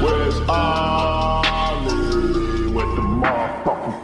Where's Ali? with the motherfucking